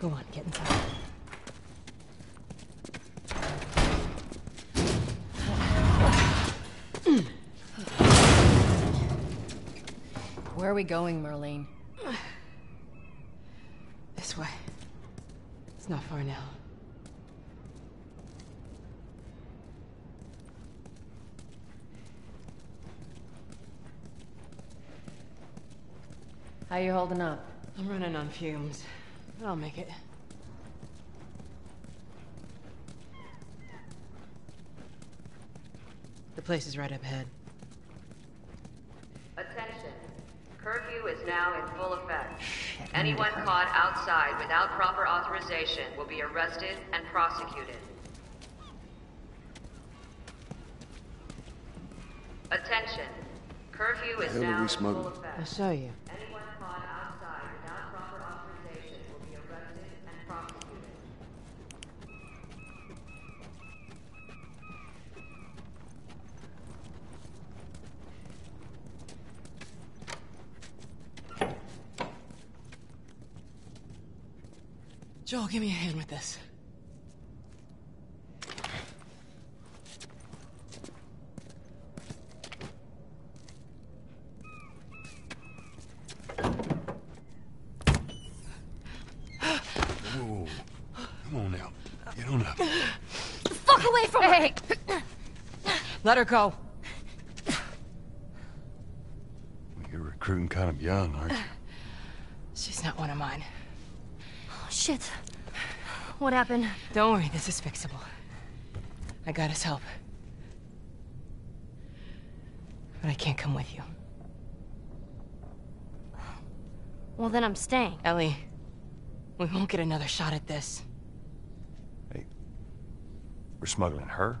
Go on, get inside. Where are we going, Marlene? This way. It's not far now. How you holding up? I'm running on fumes. But I'll make it. The place is right up ahead. Attention. Curfew is now in full effect. Anyone caught outside without proper authorization will be arrested and prosecuted. Attention. Curfew is The hell are now we in full smuggling? I'll show you. Anyone caught outside without proper authorization will be arrested and prosecuted. Joel, give me a hand with this. Whoa. Come on now. Get on up. Fuck away from hey. Let her go. You're recruiting kind of young, aren't you? She's not one of mine. Oh, shit. What happened? Don't worry, this is fixable. I got his help. But I can't come with you. Well, then I'm staying. Ellie, we won't get another shot at this. Hey, we're smuggling her?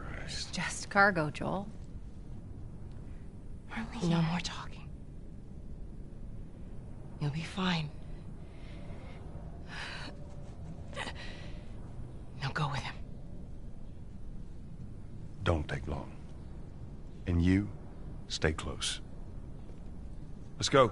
Just cargo, Joel. No more talking. You'll be fine. Now go with him. Don't take long. And you, stay close. Let's go.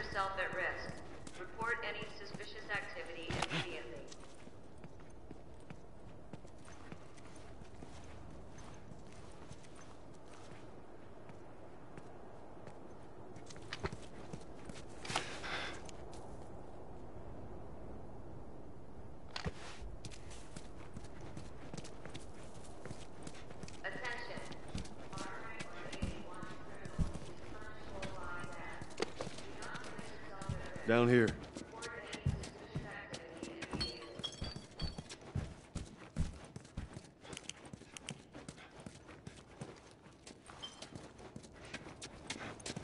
yourself at risk. Report any suspicious activity immediately. Here.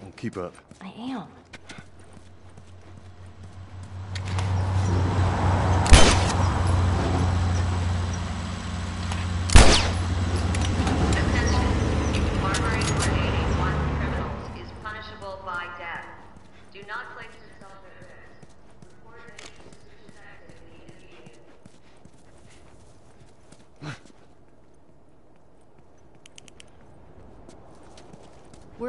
Won't keep up. I am. Attention. Harboring or aiding one criminals is punishable by death. Do not place yourself at risk. Report any suspicious activity immediately. Where are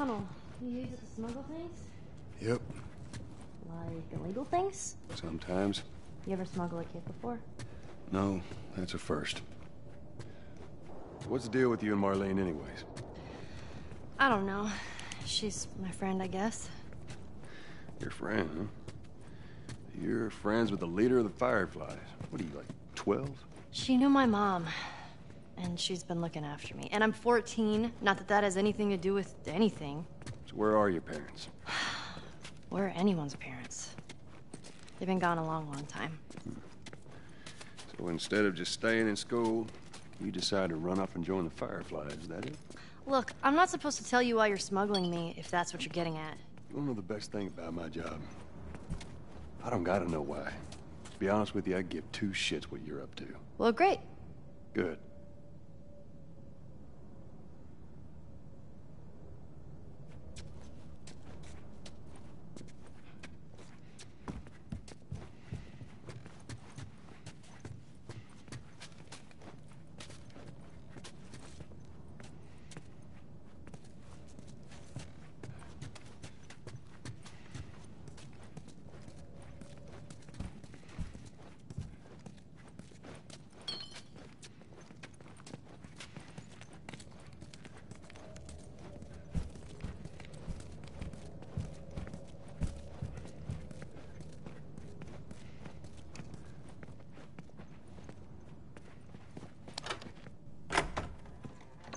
tunnel. You use it to smuggle things? Yep. Like illegal things? Sometimes. You ever smuggle a kid before? No, that's a first. What's the deal with you and Marlene, anyways? I don't know. She's my friend, I guess. Your friend, huh? You're friends with the leader of the Fireflies. What are you, like, 12? She knew my mom, she's been looking after me. And I'm 14. Not that that has anything to do with anything. So where are your parents? Where are anyone's parents? They've been gone a long, long time. So instead of just staying in school, you decide to run off and join the Fireflies, is that it? Look, I'm not supposed to tell you why you're smuggling me, if that's what you're getting at. You wanna know the best thing about my job? I don't gotta know why. To be honest with you, I give two shits what you're up to. Well, great. Good.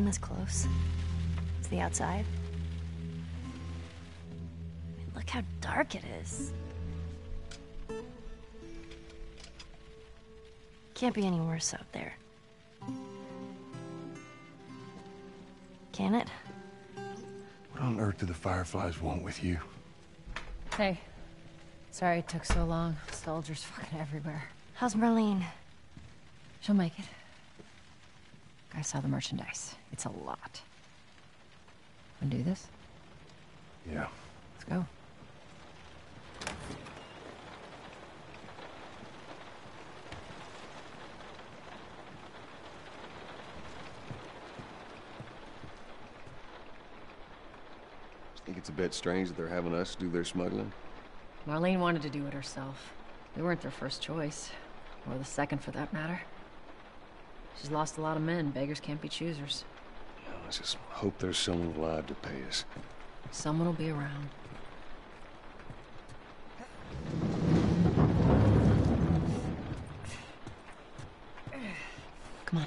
I've never been this close to the outside. I mean, look how dark it is. Can't be any worse out there. Can it? What on earth do the Fireflies want with you? Hey. Sorry it took so long. Soldiers fucking everywhere. How's Marlene? She'll make it. I saw the merchandise. It's a lot. Wanna do this? Yeah. Let's go. I Think it's a bit strange that they're having us do their smuggling? Marlene wanted to do it herself. We weren't their first choice. Or the second, for that matter. She's lost a lot of men. Beggars can't be choosers. Yeah, let's just hope there's someone alive to pay us. Someone will be around. Come on.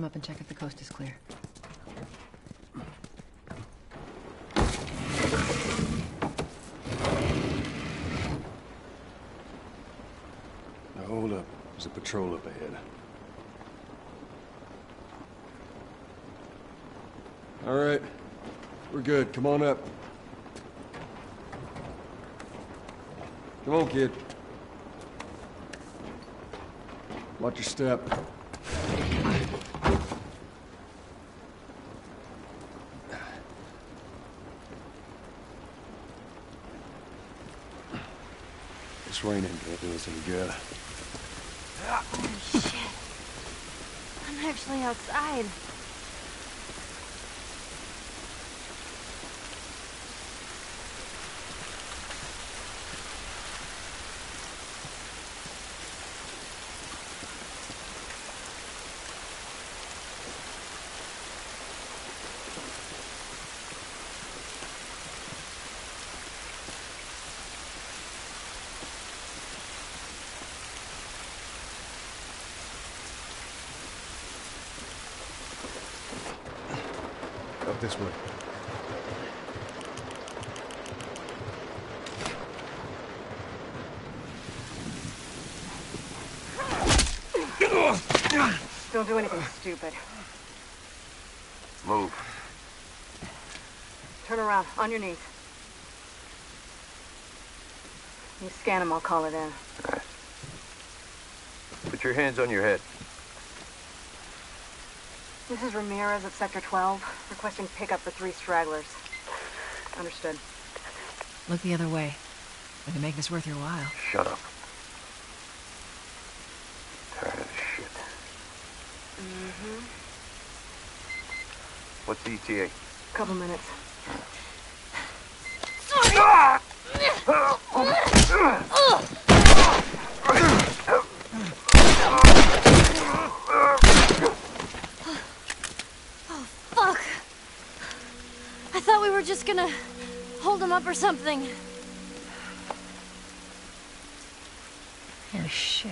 up and check if the coast is clear. Now, hold up. There's a patrol up ahead. All right. We're good. Come on up. Come on, kid. Watch your step. This rain ain't gonna do us any good. Oh, shit. I'm actually outside. Up this way. Don't do anything stupid. Move. Turn around, on your knees. You scan him, I'll call it in. Put your hands on your head. This is Ramirez at Sector 12, requesting pickup for three stragglers. Understood. Look the other way. We can make this worth your while. Shut up. Tired of this shit. Mm-hmm. What's the ETA? Couple minutes. Fuck! I thought we were just gonna hold him up or something. Oh, shit.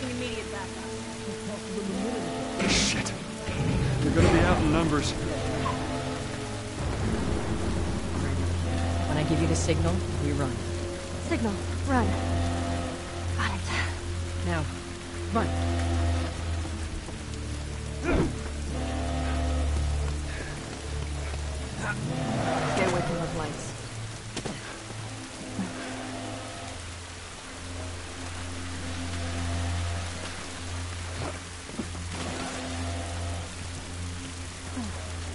12. Immediate backup. Shit. They're gonna be out in numbers. When I give you the signal, we run. Signal. Run. Got it. Now, run.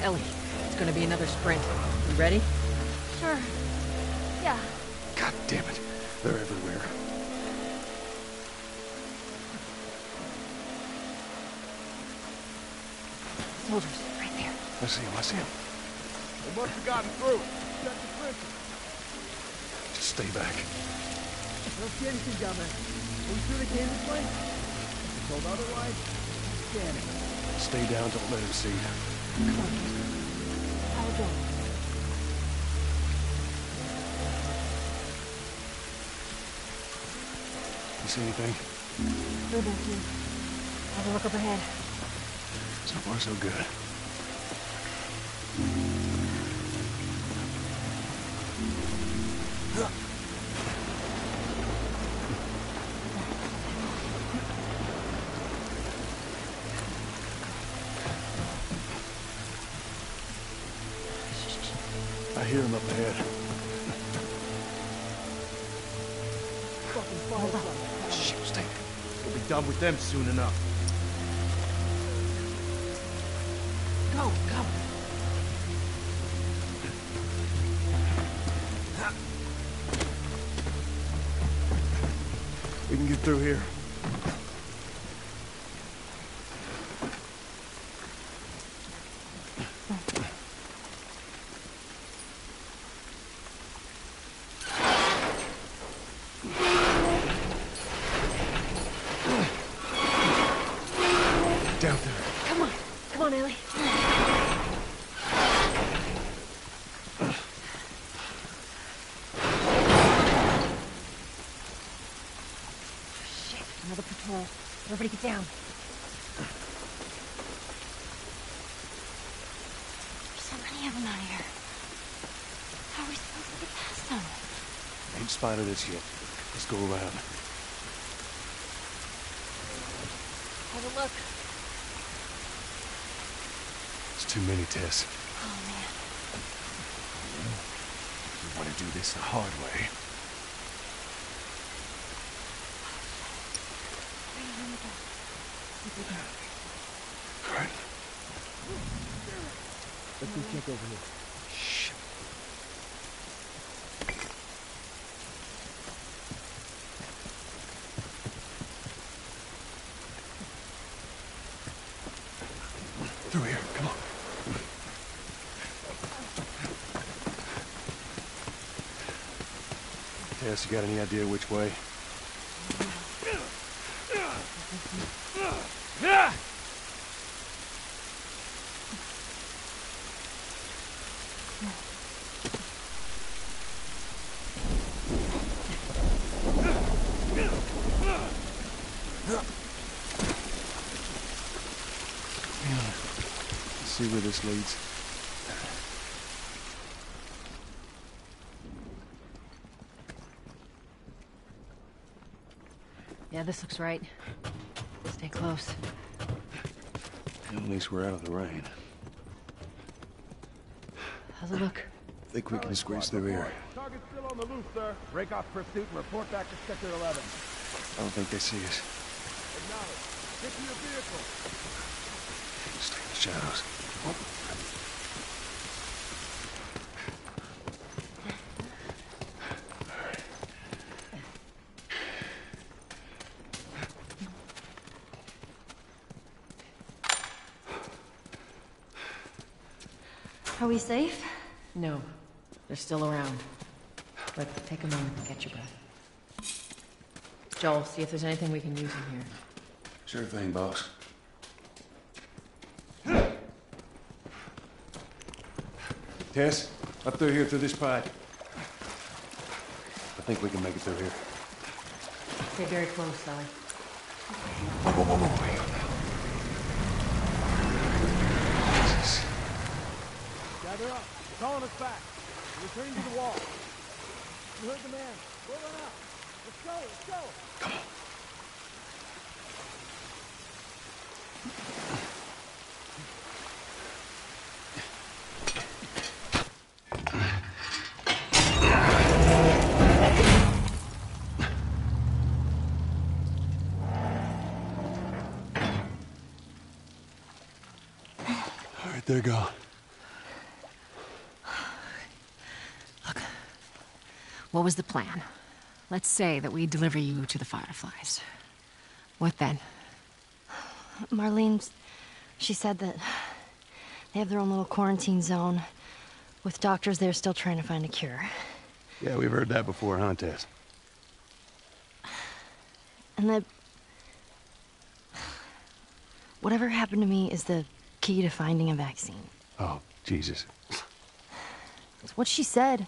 Ellie, it's gonna be another sprint. You ready? Sure. Yeah. God damn it. They're everywhere. Soldiers, right there. I see him, I see him. They must have gotten through. Check the printer. Just stay back. No see anything down there. Are we sure they came this way? If they're told otherwise, scanning. Stay down, don't let him see you. I'll You see anything? Go back here. Have a look up ahead. So far, so good. With them soon enough. Go, go. We can get through here. Down there. Come on. Come on, Ellie. Shit, another patrol. Everybody get down. There's so many of them out here. How are we supposed to get past them? Ain't spotted us yet. Let's go around. Have a look. It's too many, Tess. Oh, man. want to do this the hard way. All right. Let's go check over here. Through here, come on. Tess, you got any idea which way? Let's see where this leads. Yeah, this looks right. Stay close. At least we're out of the rain. How's it look? Think we can squeeze through here. Target's still on the loose, sir. Break off pursuit and report back to Sector 11. I don't think they see us. Acknowledge. Get to your vehicle. Stay in the shadows. Safe? No. They're still around. But take a moment to catch your breath. Joel, see if there's anything we can use in here. Sure thing, boss. Tess, up through here through this pipe. I think we can make it through here. Stay very close, Sally. Whoa, whoa, whoa, whoa, hang on now. Jesus. Gather up. They're calling us back. Returning to the wall. You heard the man. Go run out. Let's go. Let's go. Come on. All right, they're gone. What was the plan? Let's say that we deliver you to the Fireflies. What then? Marlene, she said that they have their own little quarantine zone with doctors there still trying to find a cure. Yeah, we've heard that before, huh, Tess? And that whatever happened to me is the key to finding a vaccine. Oh, Jesus. It's what she said.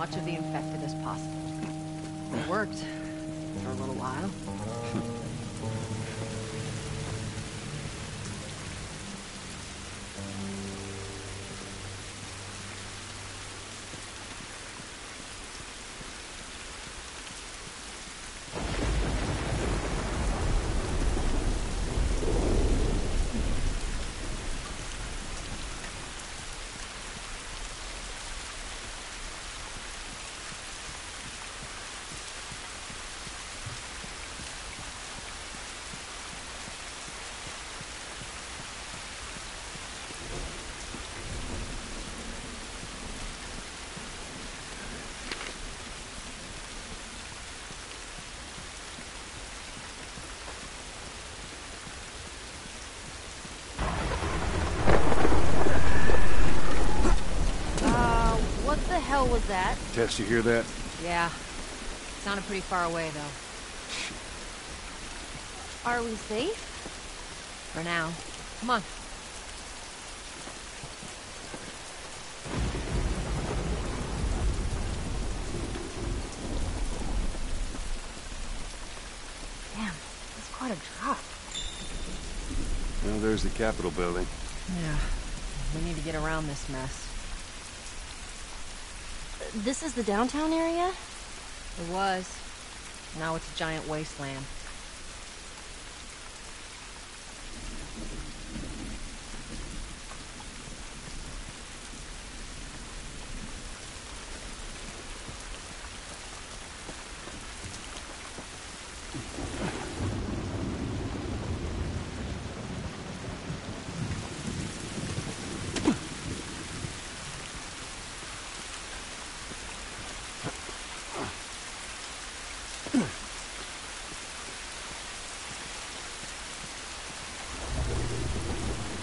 Much of the infected as possible. It worked. For a little while. That. Tess, you hear that? Yeah. Sounded pretty far away, though. Are we safe? For now. Come on. Damn, that's quite a drop. Well, there's the Capitol building. Yeah. We need to get around this mess. This is the downtown area? It was. Now it's a giant wasteland.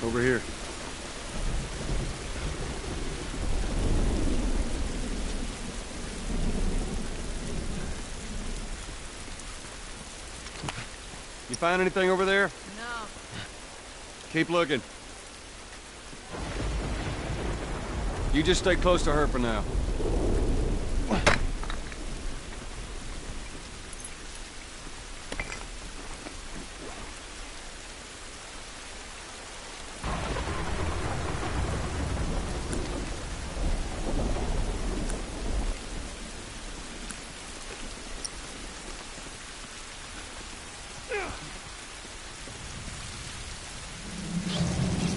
Over here. You find anything over there? No. Keep looking. You just stay close to her for now.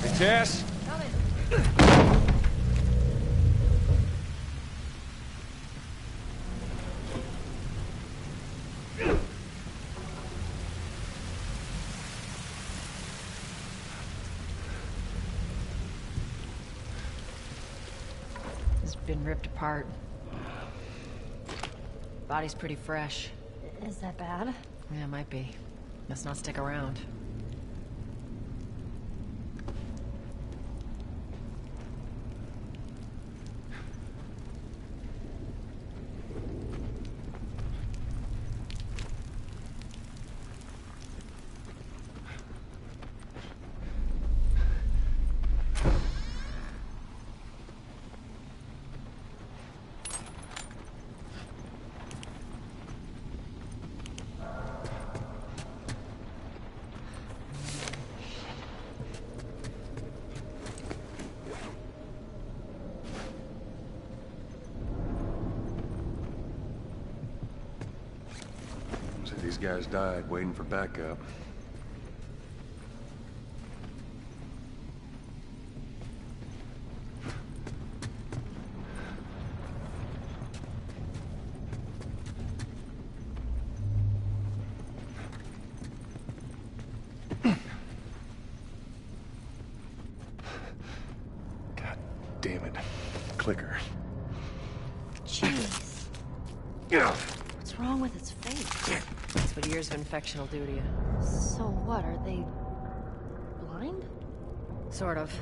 Hey, Tess? It's been ripped apart. Body's pretty fresh. Is that bad? Yeah, it might be. Let's not stick around. Guys died waiting for backup. God damn it. Clicker. Jeez. Yeah. What's wrong with its face? That's what years of infection will do to you. So what, are they blind? Sort of.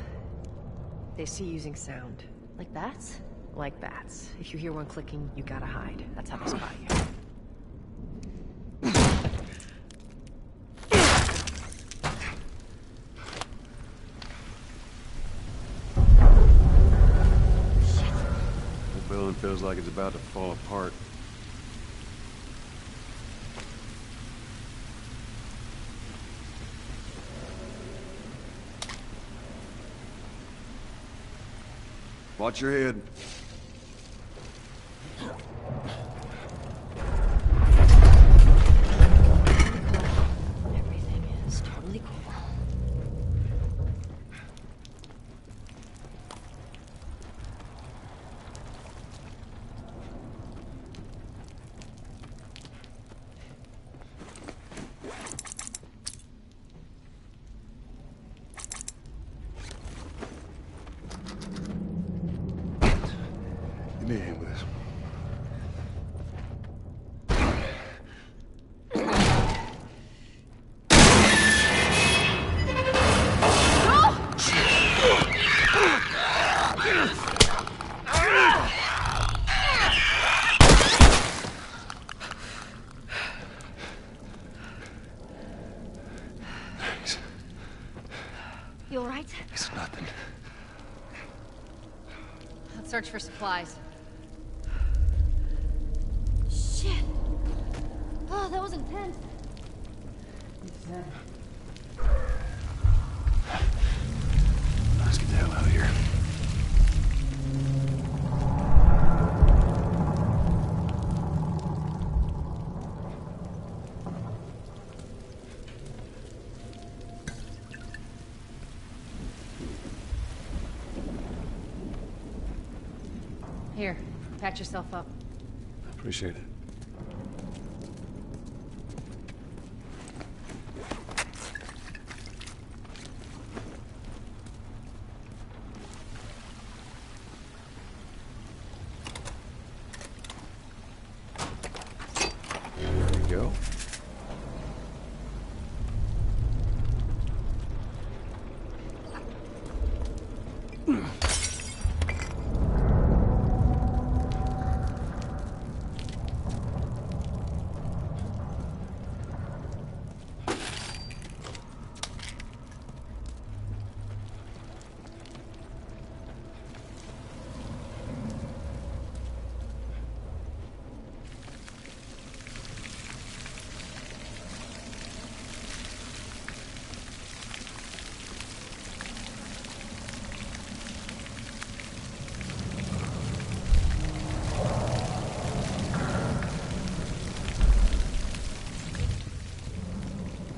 They see using sound. Like bats? Like bats. If you hear one clicking, you gotta hide. That's how they spot you. The building feels like it's about to fall apart. Watch your head. Supplies. Patch yourself up. I appreciate it. There you go.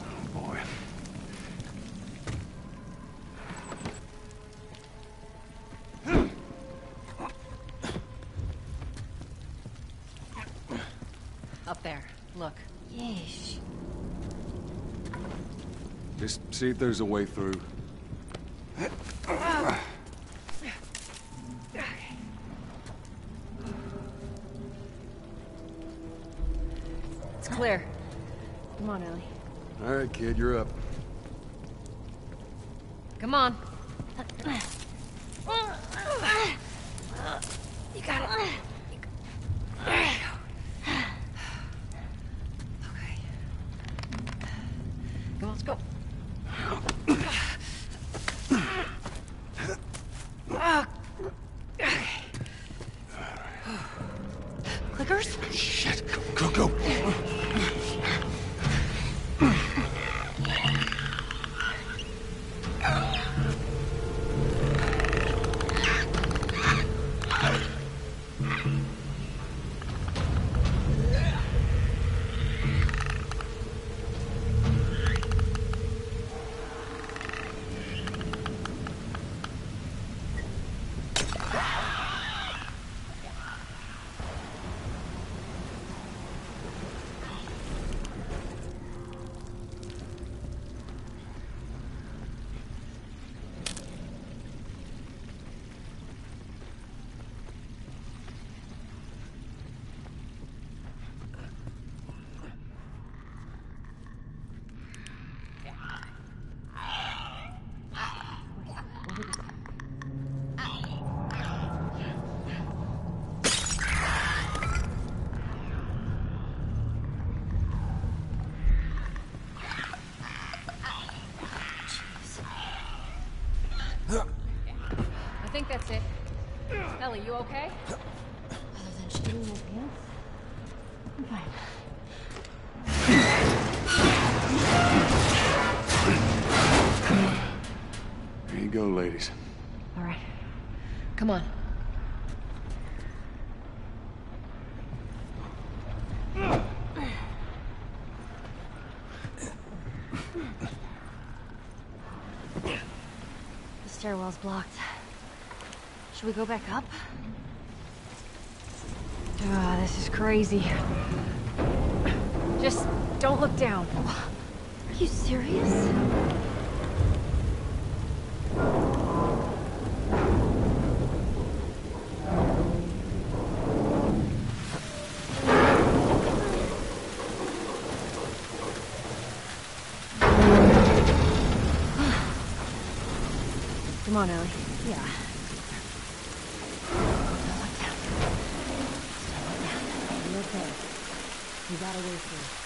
Oh boy. Up there. Look. Yeesh. Just see if there's a way through. That's it. Ellie, you okay? Other than shitting my pants? I'm fine. There you go, ladies. All right. Come on. The stairwell's blocked. Should we go back up? Ah, this is crazy. Just don't look down. Are you serious? You got away through.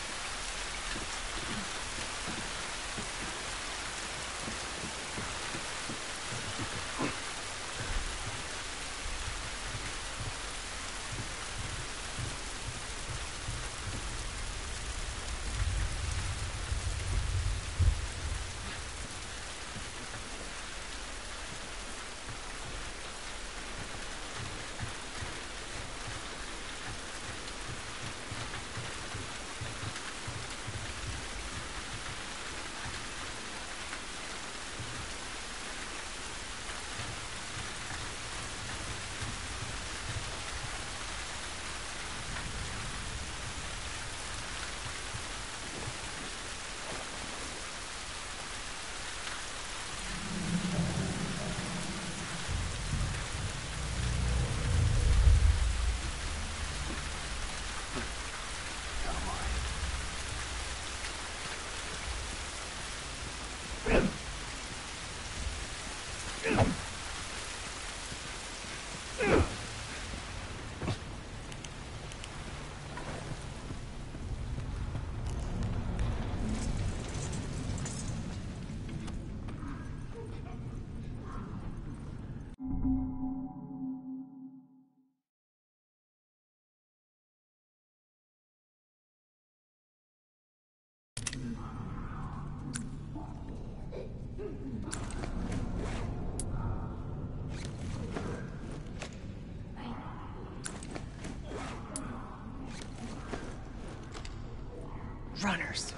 Runners.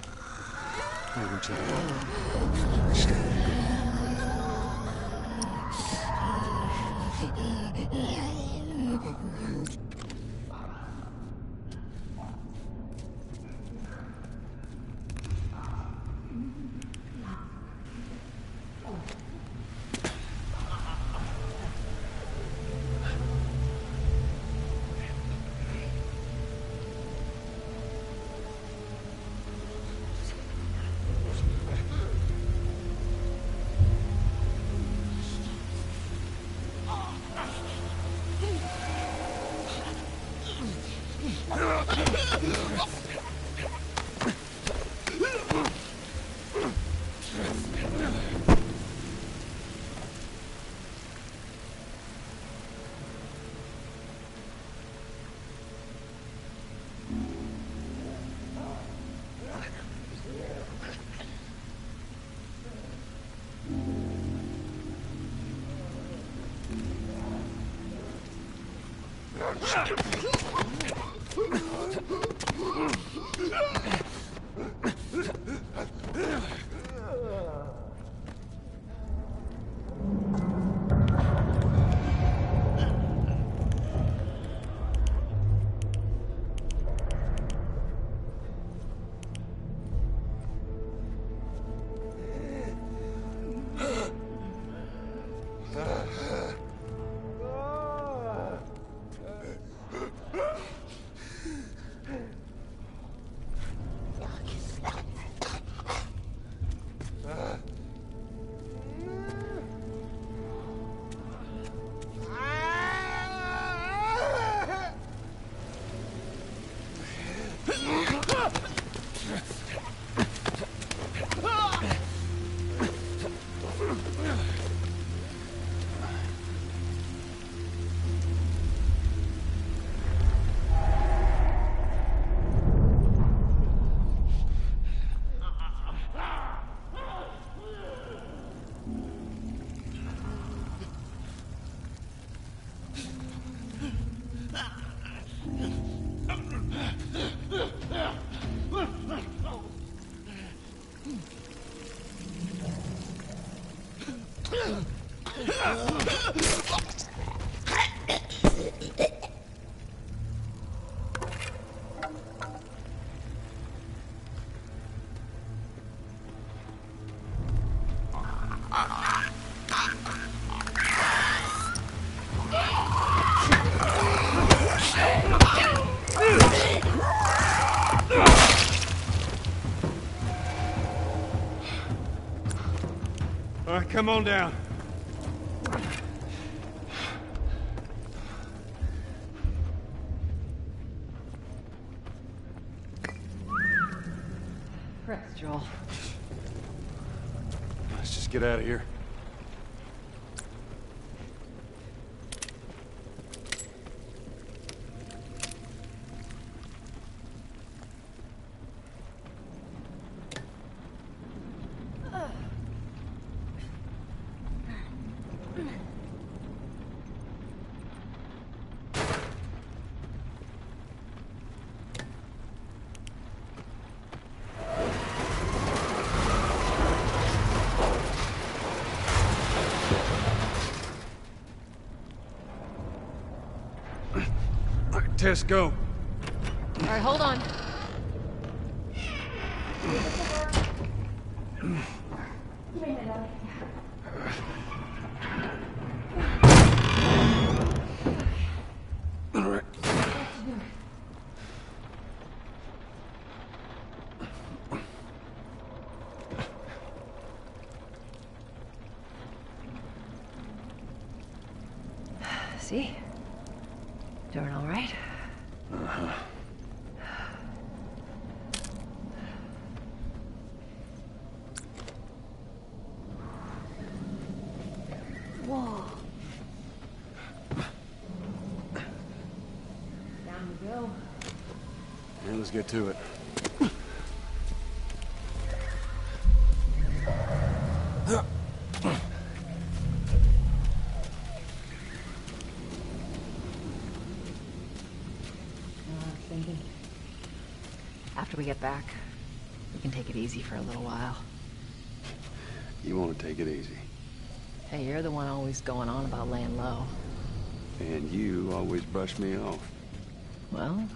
Yeah. Come on down. Rest, Joel. Let's just get out of here. Tess, go. All right, hold on. All right. See? Doing all right? Whoa. Yeah, let's get to it. After we get back, we can take it easy for a little while. You want to take it easy. Hey, you're the one always going on about laying low. And you always brush me off. Well,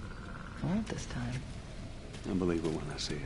I won't this time. It when I see it.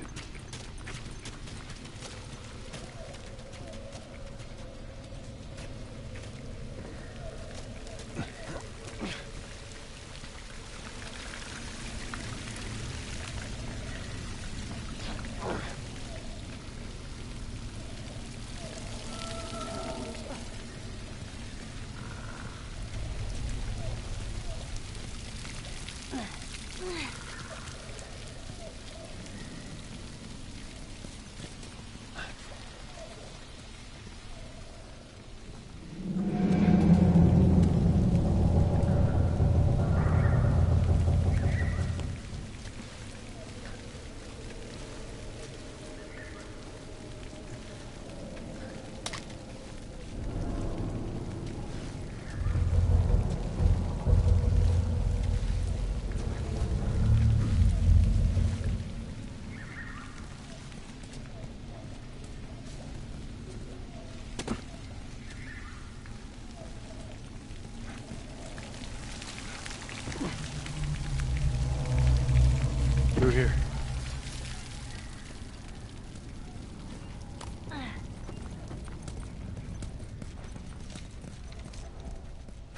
Through here.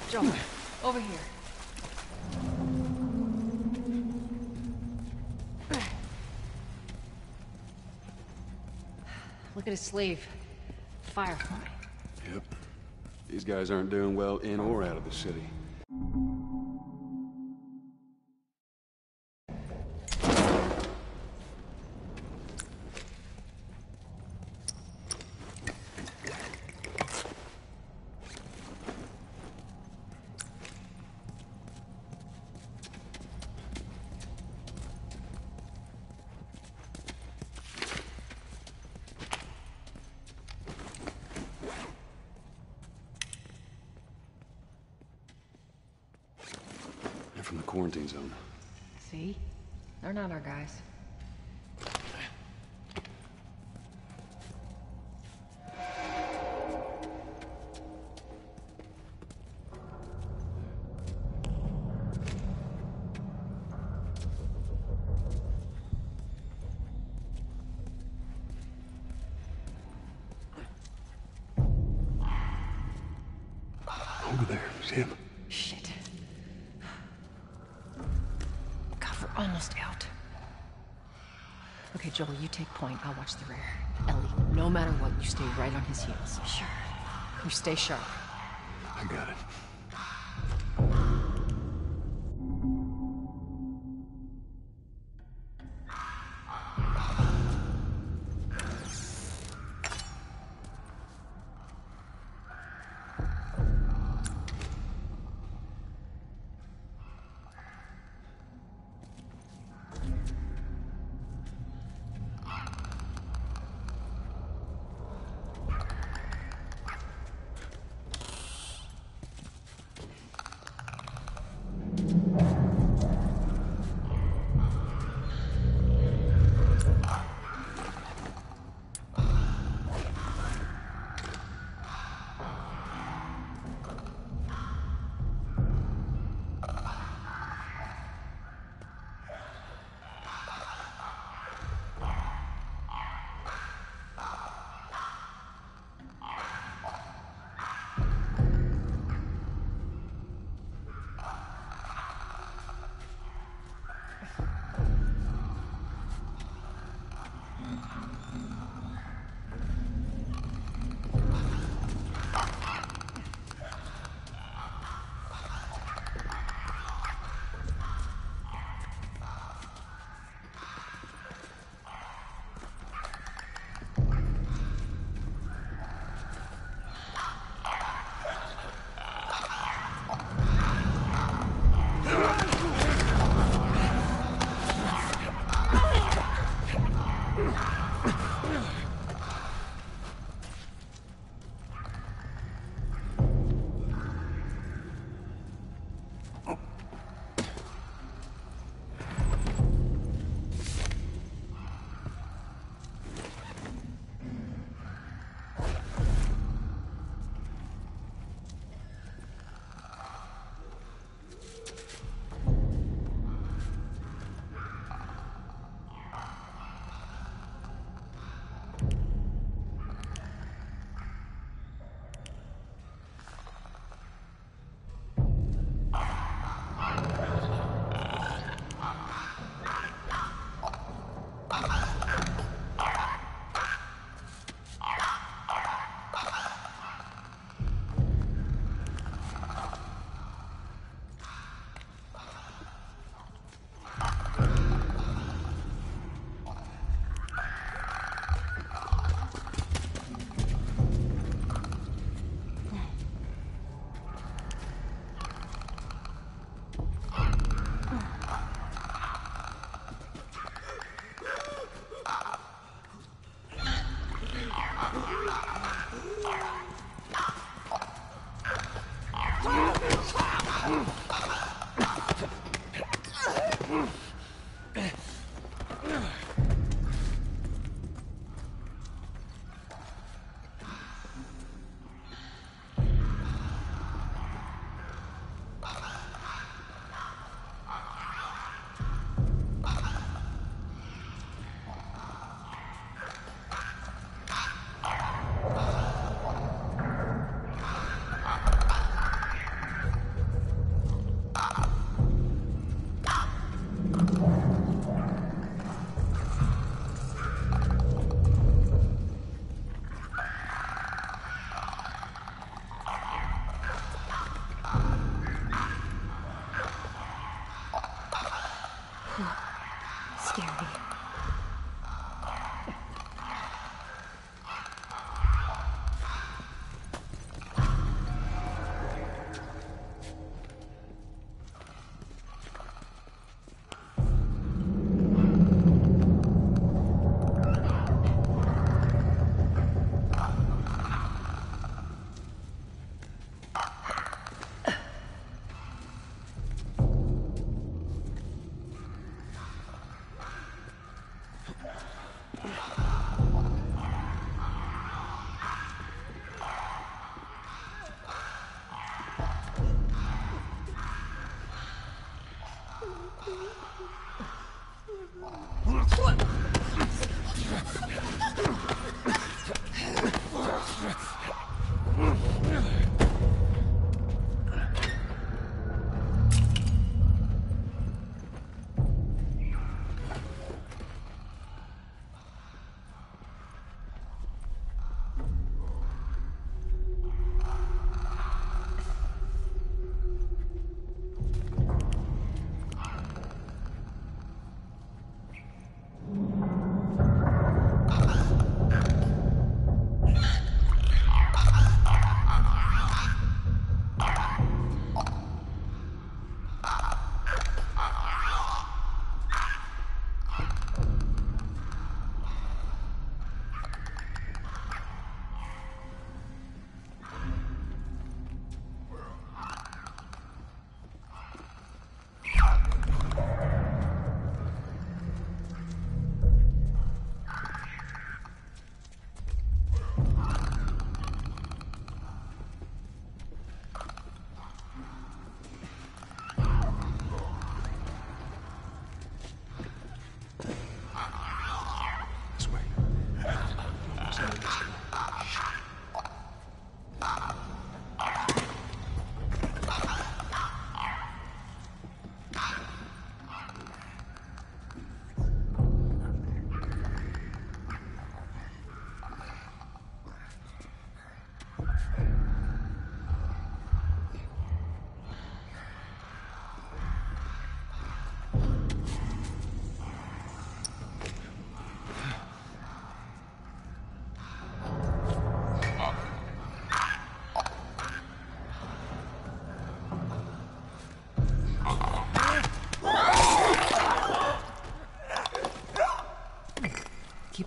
Joel, over here. Look at his sleeve. Firefly. Yep. These guys aren't doing well in or out of the city. Quarantine zone. See? They're not our guys. Point. I'll watch the rear. Ellie, no matter what, you stay right on his heels. Sure. You stay sharp. I got it.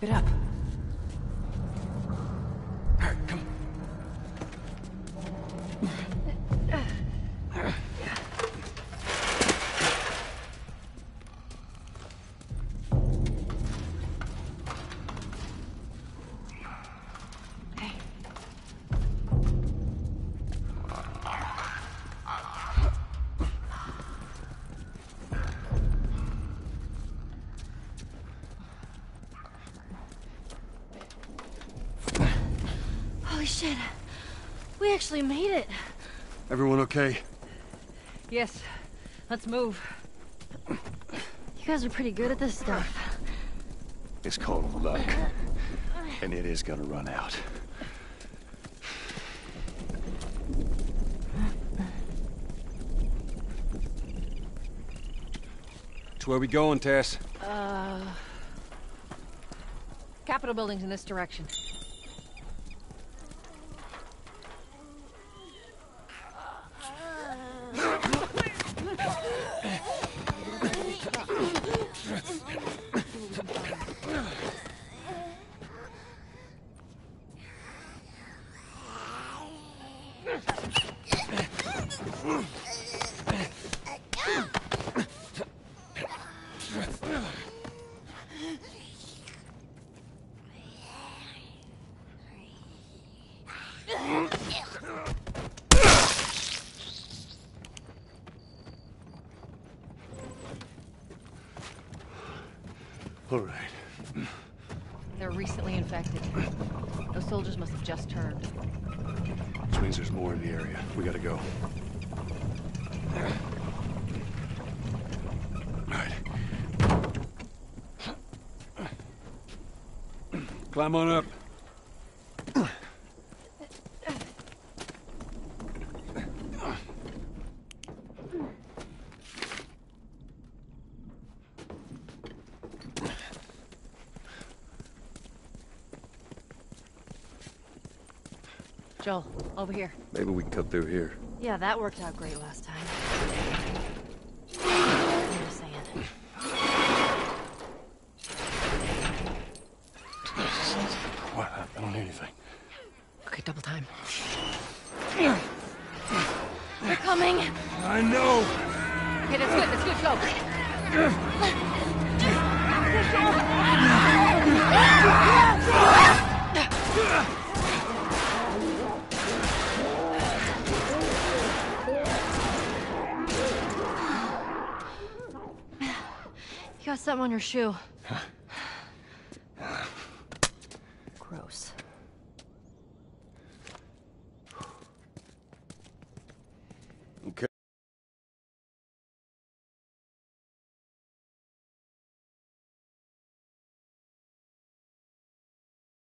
Keep it up. Actually made it. Everyone okay? Yes. Let's move. You guys are pretty good at this stuff. It's called luck. And it is gonna run out. To where we going, Tess? Uh... Capitol building's in this direction. All right. They're recently infected. Those soldiers must have just turned. Which means there's more in the area. We gotta go. All right. Climb on up. Joel, over here. Maybe we can cut through here. Yeah, that worked out great last time. Shoe.